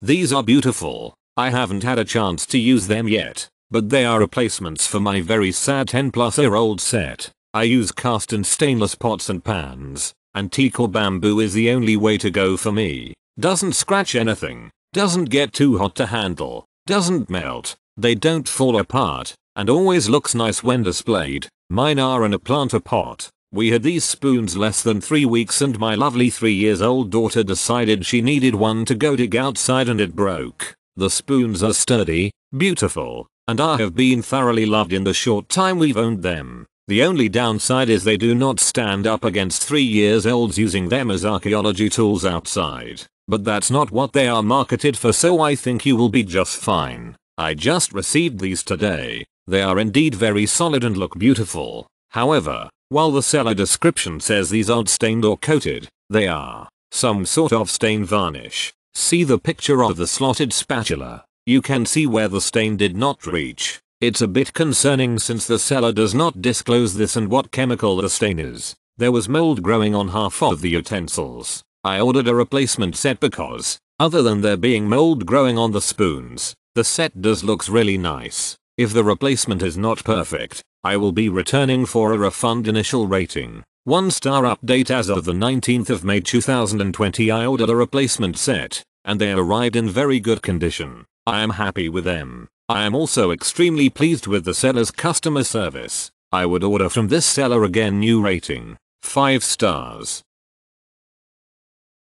These are beautiful. I haven't had a chance to use them yet, but they are replacements for my very sad 10 plus year old set. I use cast and stainless pots and pans, and teak or bamboo is the only way to go for me. Doesn't scratch anything, doesn't get too hot to handle, doesn't melt, they don't fall apart, and always looks nice when displayed. Mine are in a planter pot. We had these spoons less than 3 weeks and my lovely 3 years old daughter decided she needed one to go dig outside and it broke. The spoons are sturdy, beautiful, and I have been thoroughly loved in the short time we've owned them. The only downside is they do not stand up against 3 years olds using them as archaeology tools outside. But that's not what they are marketed for so I think you will be just fine. I just received these today. They are indeed very solid and look beautiful. However, while the seller description says these aren't stained or coated, they are some sort of stain varnish. See the picture of the slotted spatula. You can see where the stain did not reach. It's a bit concerning since the seller does not disclose this and what chemical the stain is. There was mold growing on half of the utensils. I ordered a replacement set because, other than there being mold growing on the spoons, the set does looks really nice. If the replacement is not perfect, I will be returning for a refund initial rating. 1 star update as of the 19th of May 2020 I ordered a replacement set, and they arrived in very good condition. I am happy with them. I am also extremely pleased with the seller's customer service. I would order from this seller again new rating. 5 stars.